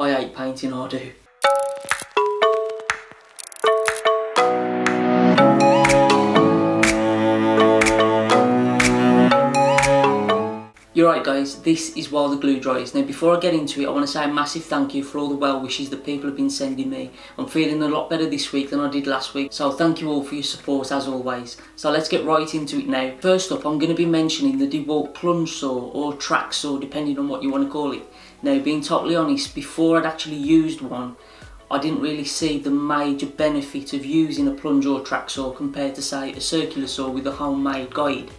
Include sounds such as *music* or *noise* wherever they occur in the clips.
I hate painting, I do. You're right guys, this is while the glue dries. Now before I get into it, I want to say a massive thank you for all the well wishes that people have been sending me. I'm feeling a lot better this week than I did last week, so thank you all for your support as always. So let's get right into it now. First up, I'm going to be mentioning the DeWalt plunge saw or track saw, depending on what you want to call it. Now being totally honest, before I'd actually used one, I didn't really see the major benefit of using a plunge or track saw compared to say a circular saw with a homemade guide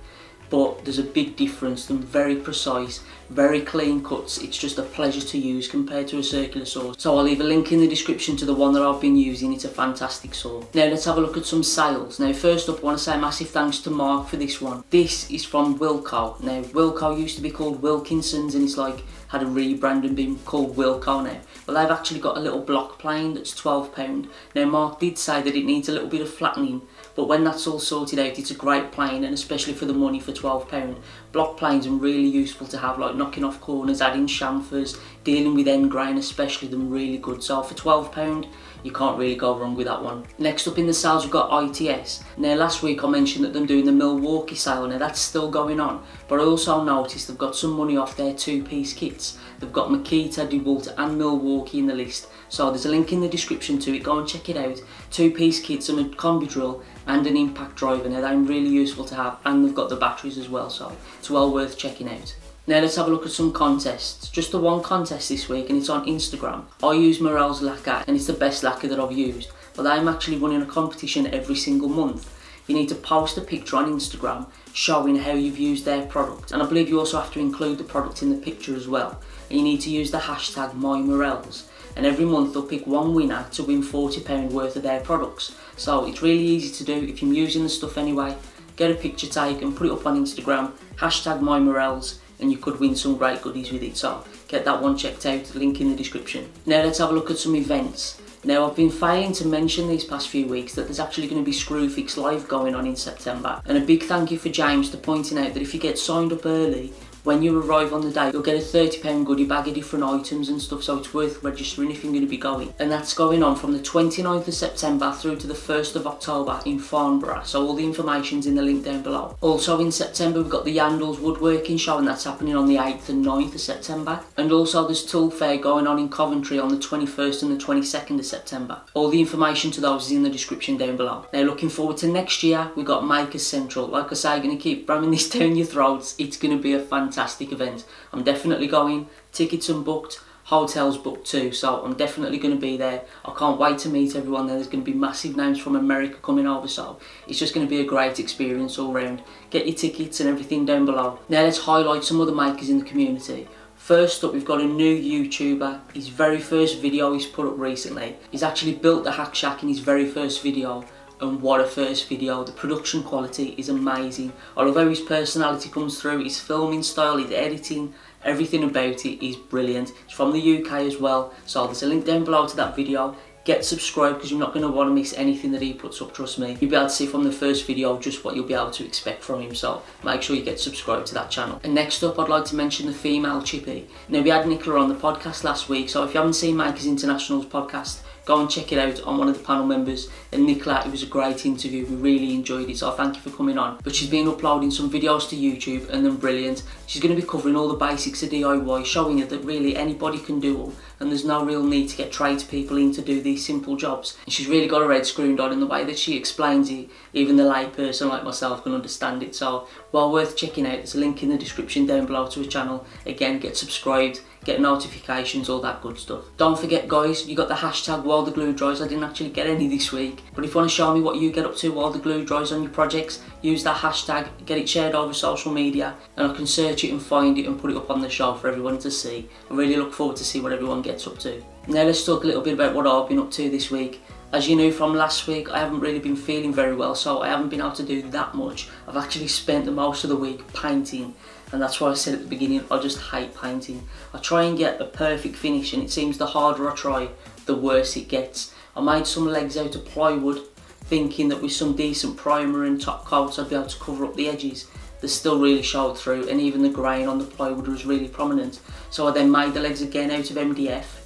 but there's a big difference. They're very precise, very clean cuts. It's just a pleasure to use compared to a circular saw. So I'll leave a link in the description to the one that I've been using. It's a fantastic saw. Now let's have a look at some sales. Now first up I want to say massive thanks to Mark for this one. This is from Wilko. Now Wilko used to be called Wilkinson's and it's like had a rebrand and been called Wilko now. Well they've actually got a little block plane that's £12. Now Mark did say that it needs a little bit of flattening but when that's all sorted out, it's a great plane, and especially for the money for £12. Block planes are really useful to have, like knocking off corners, adding chamfers, dealing with end grain, especially them really good. So for £12, you can't really go wrong with that one. Next up in the sales we've got ITS. Now last week I mentioned that them doing the Milwaukee sale, now that's still going on, but I also noticed they've got some money off their two-piece kits. They've got Makita, DeWalt and Milwaukee in the list. So there's a link in the description to it, go and check it out. Two-piece kits and a combi drill and an impact driver. Now they're really useful to have and they've got the batteries as well, so it's well worth checking out. Now let's have a look at some contests. Just the one contest this week and it's on Instagram. I use Morrell's lacquer and it's the best lacquer that I've used. But I'm actually running a competition every single month. You need to post a picture on Instagram showing how you've used their product. And I believe you also have to include the product in the picture as well. And you need to use the hashtag MyMorrells and every month they'll pick one winner to win £40 worth of their products. So it's really easy to do if you're using the stuff anyway. Get a picture taken, put it up on Instagram, hashtag MyMorrells, and you could win some great goodies with it. So get that one checked out, link in the description. Now let's have a look at some events. Now I've been failing to mention these past few weeks that there's actually going to be Screwfix Live going on in September and a big thank you for James for pointing out that if you get signed up early when you arrive on the day, you'll get a £30 goodie bag of different items and stuff, so it's worth registering if you're going to be going. And that's going on from the 29th of September through to the 1st of October in Farnborough, so all the information's in the link down below. Also in September, we've got the Yandles Woodworking Show, and that's happening on the 8th and 9th of September. And also there's Tool Fair going on in Coventry on the 21st and the 22nd of September. All the information to those is in the description down below. Now looking forward to next year, we've got Makers Central. Like I say, going to keep ramming this *laughs* down your throats. It's going to be a fantastic fantastic event. I'm definitely going. Tickets unbooked, hotels booked too, so I'm definitely going to be there. I can't wait to meet everyone there. There's going to be massive names from America coming over, so it's just going to be a great experience all round. Get your tickets and everything down below. Now let's highlight some other makers in the community. First up, we've got a new YouTuber. His very first video he's put up recently. He's actually built the Hack Shack in his very first video and what a first video. The production quality is amazing. Love his personality comes through, his filming style, his editing, everything about it is brilliant. It's from the UK as well, so there's a link down below to that video. Get subscribed because you're not going to want to miss anything that he puts up, trust me. You'll be able to see from the first video just what you'll be able to expect from him, so make sure you get subscribed to that channel. And next up, I'd like to mention the female chippy. Now, we had Nicola on the podcast last week, so if you haven't seen Makers International's podcast, go and check it out on one of the panel members. And Nicola it was a great interview. We really enjoyed it so thank you for coming on. But she's been uploading some videos to YouTube and then brilliant. She's going to be covering all the basics of DIY showing you that really anybody can do them and there's no real need to get tradespeople in to do these simple jobs. And she's really got her head screwed on in the way that she explains it. Even the layperson like myself can understand it. So well worth checking out. There's a link in the description down below to her channel. Again get subscribed get notifications, all that good stuff. Don't forget guys, you got the hashtag while the glue dries. I didn't actually get any this week. But if you want to show me what you get up to while the glue dries on your projects, use that hashtag, get it shared over social media, and I can search it and find it and put it up on the show for everyone to see. I really look forward to see what everyone gets up to. Now let's talk a little bit about what I've been up to this week. As you know from last week, I haven't really been feeling very well, so I haven't been able to do that much. I've actually spent the most of the week painting and that's why I said at the beginning I just hate painting. I try and get a perfect finish and it seems the harder I try the worse it gets. I made some legs out of plywood thinking that with some decent primer and top coats I'd be able to cover up the edges. They still really showed through and even the grain on the plywood was really prominent. So I then made the legs again out of MDF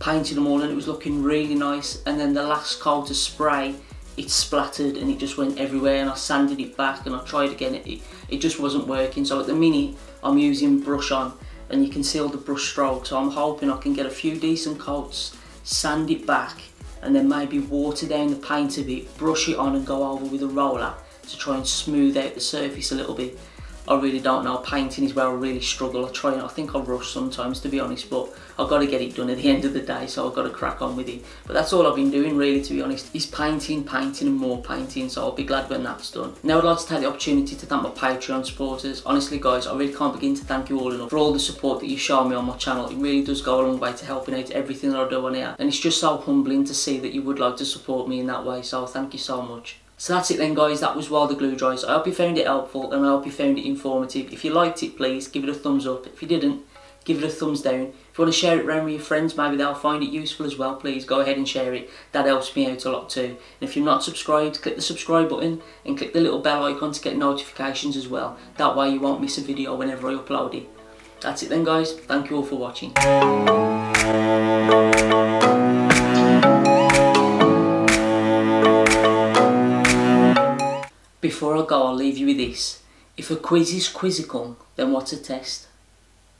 painted them all and it was looking really nice. And then the last coat of spray it splattered and it just went everywhere and I sanded it back and I tried again. It, it just wasn't working. So at the minute I'm using brush on and you can see all the brush strokes. So I'm hoping I can get a few decent coats sand it back and then maybe water down the paint a bit brush it on and go over with a roller to try and smooth out the surface a little bit I really don't know. Painting is where I really struggle. I try and I think I rush sometimes to be honest, but I've got to get it done at the end of the day, so I've got to crack on with it. But that's all I've been doing really to be honest, is painting, painting and more painting, so I'll be glad when that's done. Now I'd like to take the opportunity to thank my Patreon supporters. Honestly guys, I really can't begin to thank you all enough for all the support that you show me on my channel. It really does go a long way to helping out everything that I do on here. And it's just so humbling to see that you would like to support me in that way, so thank you so much. So that's it then guys, that was the Glue Dries. I hope you found it helpful and I hope you found it informative. If you liked it please give it a thumbs up. If you didn't, give it a thumbs down. If you want to share it around with your friends, maybe they'll find it useful as well, please go ahead and share it. That helps me out a lot too. And if you're not subscribed, click the subscribe button and click the little bell icon to get notifications as well. That way you won't miss a video whenever I upload it. That's it then guys, thank you all for watching. Before I go, I'll leave you with this. If a quiz is quizzical, then what's a test?